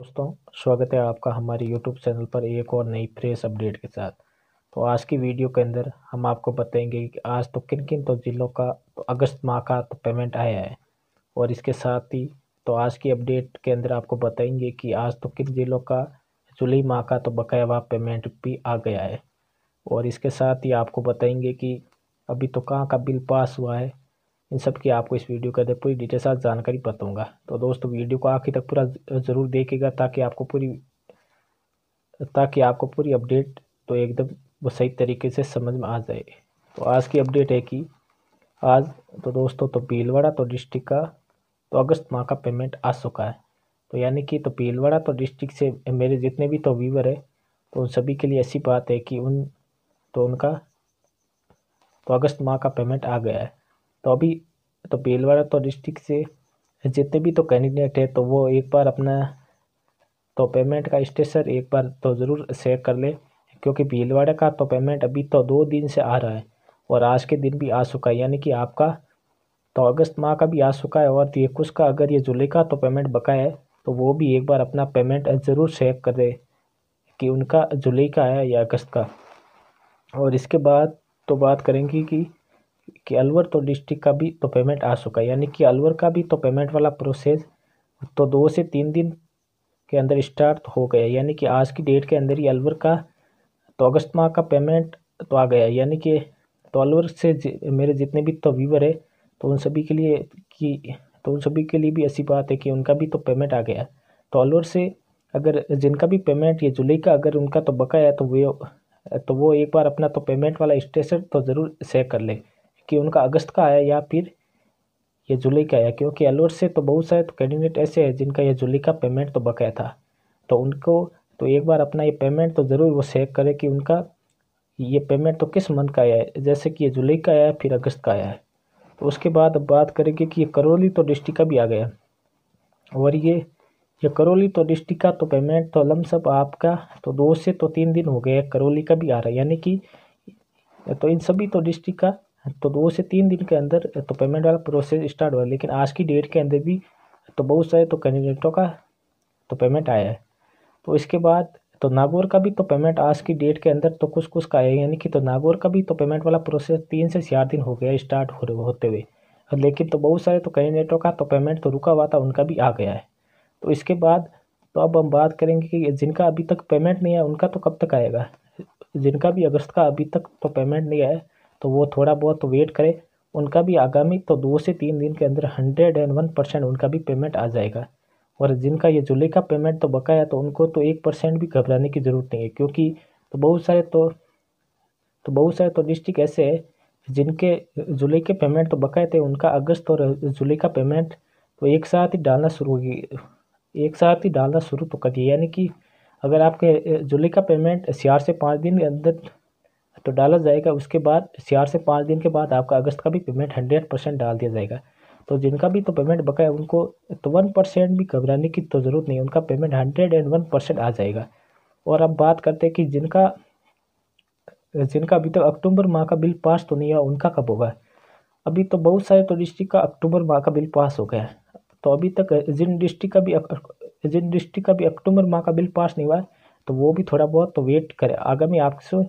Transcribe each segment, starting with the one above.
दोस्तों, स्वागत है आपका हमारे यूट्यूब चैनल पर एक और नई फ्रेश अपडेट के साथ। तो आज की वीडियो के अंदर हम आपको बताएँगे कि आज तो किन किन तो ज़िलों का तो अगस्त माह का तो पेमेंट आया है। और इसके साथ ही तो आज की अपडेट के अंदर आपको बताएँगे कि आज तो किन ज़िलों का जुलाई माह का तो बकाया हुआ पेमेंट भी आ गया है। और इसके साथ ही आपको बताएँगे कि अभी तो कहाँ का बिल पास हुआ है इन सब की आपको इस वीडियो के अंदर पूरी डिटेल साथ जानकारी बताऊँगा। तो दोस्तों, वीडियो को आखिर तक पूरा ज़रूर देखेगा ताकि आपको पूरी, ताकि आपको पूरी अपडेट तो एकदम वो सही तरीके से समझ में आ जाए। तो आज की अपडेट है कि आज तो दोस्तों तो भीलवाड़ा तो डिस्ट्रिक्ट का तो अगस्त माह का पेमेंट आ चुका है। तो यानी कि तो भीलवाड़ा तो डिस्ट्रिक्ट से मेरे जितने भी तो व्यूवर है तो उन सभी के लिए ऐसी बात है कि उन तो उनका तो अगस्त माह का पेमेंट आ गया है। तो अभी तो भीलवाड़ा तो डिस्ट्रिक्ट से जितने भी तो कैंडिडेट है तो वो एक बार अपना तो पेमेंट का स्टेटस एक बार तो ज़रूर शेयर कर ले, क्योंकि भीलवाड़ा का तो पेमेंट अभी तो दो दिन से आ रहा है और आज के दिन भी आ चुका है। यानी कि आपका तो अगस्त माह का भी आ चुका है और इक्कीस का अगर ये जुलाई का तो पेमेंट बकाया है तो वो भी एक बार अपना पेमेंट ज़रूर शेयर कर दे कि उनका जुलाई का है या अगस्त का। और इसके बाद तो बात करेंगे कि कि अलवर तो डिस्ट्रिक्ट का भी तो पेमेंट आ चुका है। यानी कि अलवर का भी तो पेमेंट वाला प्रोसेस तो दो से तीन दिन के अंदर स्टार्ट हो गया यानी कि आज की डेट के अंदर ही अलवर का तो अगस्त माह का पेमेंट तो आ गया यानी कि तो अलवर से मेरे जितने भी तो व्यूवर है तो उन सभी के लिए कि तो उन सभी के लिए भी ऐसी बात है कि उनका भी तो पेमेंट आ गया तो अलवर से अगर जिनका भी पेमेंट ये जुलाई का अगर उनका तो बकाया है तो वे तो वो एक बार अपना तो पेमेंट वाला स्टेटस तो ज़रूर शेयर कर ले। कि उनका अगस्त का आया या फिर ये जुलाई का आया क्योंकि अलवर से तो बहुत सारे तो कैंडिडेट ऐसे हैं जिनका ये जुलाई का पेमेंट तो बकाया था। तो उनको तो एक बार अपना ये पेमेंट तो ज़रूर वो चेक करें कि उनका ये पेमेंट तो किस मंथ का आया है, जैसे कि ये जुलाई का आया है फिर अगस्त का आया है। तो उसके बाद अब बात करेंगे कि ये करौली तो डिस्ट्रिक्ट का भी आ गया। और ये ये करौली तो डिस्ट्रिक्ट का तो पेमेंट तो लमसम आपका तो दो से तो तीन दिन हो गए करौली का भी आ रहा है। यानी कि तो इन सभी तो डिस्ट्रिक्ट का तो दो से तीन दिन के अंदर तो पेमेंट वाला प्रोसेस स्टार्ट हुआ, लेकिन आज की डेट के अंदर भी तो बहुत सारे तो कैंडिडेटों का तो पेमेंट आया है। तो इसके बाद तो नागौर का भी तो पेमेंट आज की डेट के अंदर तो कुछ कुछ का आया यानी कि तो नागौर का भी तो पेमेंट वाला प्रोसेस तीन से चार दिन हो गया स्टार्ट हो, होते हुए। लेकिन तो बहुत सारे तो कैंडिडेटों का तो पेमेंट तो रुका हुआ था, उनका भी आ गया है। तो इसके बाद तो अब हम बात करेंगे कि जिनका अभी तक पेमेंट नहीं है उनका तो कब तक आएगा? जिनका भी अगस्त का अभी तक तो पेमेंट नहीं आया तो वो थोड़ा बहुत तो वेट करें। उनका भी आगामी तो दो से तीन दिन के अंदर हंड्रेड एंड वन परसेंट उनका भी पेमेंट आ जाएगा। और जिनका ये जुलाई का पेमेंट तो बकाया तो उनको तो एक परसेंट भी घबराने की ज़रूरत नहीं है, क्योंकि तो बहुत सारे तो तो बहुत सारे तो डिस्ट्रिक्ट ऐसे है, जिनके जुलाई के पेमेंट तो बकाए थे, उनका अगस्त और जुलाई का पेमेंट तो एक साथ ही डालना शुरू होगी एक साथ ही डालना शुरू तो कर दिया। यानी कि अगर आपके जुलाई का पेमेंट चार से पाँच दिन के अंदर तो डाला जाएगा उसके बाद, चार से पाँच दिन के बाद आपका अगस्त का भी पेमेंट हंड्रेड परसेंट डाल दिया जाएगा। तो जिनका भी तो पेमेंट बकाया उनको तो वन परसेंट भी घबराने की तो ज़रूरत नहीं उनका payment hundred and one percent आ जाएगा। और अब बात करते हैं कि जिनका जिनका अभी तक तो अक्टूबर माह का बिल पास तो नहीं हुआ, उनका कब होगा? अभी तो बहुत सारे तो डिस्ट्रिक्ट का अक्टूबर माह का बिल पास हो गया। है तो अभी तक जिन डिस्ट्रिक्ट का भी जिन डिस्ट्रिक्ट का भी अक्टूबर माह का बिल पास नहीं हुआ है तो वो भी थोड़ा बहुत तो वेट करें। आगामी आपसे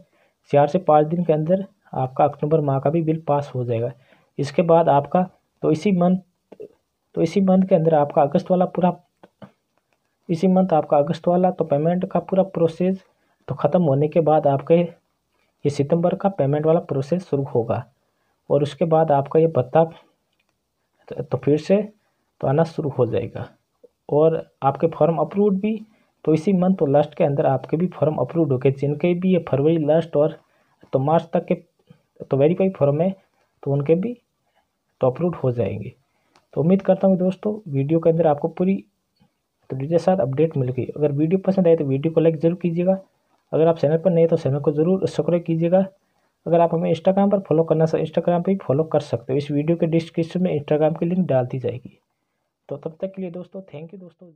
चार से पाँच दिन के अंदर आपका अक्टूबर माह का भी बिल पास हो जाएगा। इसके बाद आपका तो इसी मंथ तो इसी मंथ के अंदर आपका अगस्त वाला पूरा, इसी मंथ आपका अगस्त वाला तो पेमेंट का पूरा प्रोसेस तो ख़त्म होने के बाद आपके ये सितंबर का पेमेंट वाला प्रोसेस शुरू होगा। और उसके बाद आपका ये भत्ता तो फिर से तो आना शुरू हो जाएगा। और आपके फॉर्म अप्रूव भी तो इसी मंथ और लास्ट के अंदर आपके भी फॉर्म अप्रूव हो गए जिनके भी ये फरवरी लास्ट और तो मार्च तक के तो वेरीफाई फॉर्म है तो उनके भी तो अप्रूव हो जाएँगे। तो उम्मीद करता हूँ दोस्तों वीडियो के अंदर आपको पूरी तो डिटेल साथ अपडेट मिल गई। अगर वीडियो पसंद आए तो वीडियो को लाइक ज़रूर कीजिएगा। अगर आप चैनल पर नहीं तो चैनल को ज़रूर सब्सक्राइब कीजिएगा। अगर आप हमें इंस्टाग्राम पर फॉलो करना इंस्टाग्राम पर भी फॉलो कर सकते हो। इस वीडियो के डिस्क्रिप्शन में इंस्टाग्राम की लिंक डाल दी जाएगी। तो तब तक के लिए दोस्तों थैंक यू दोस्तों।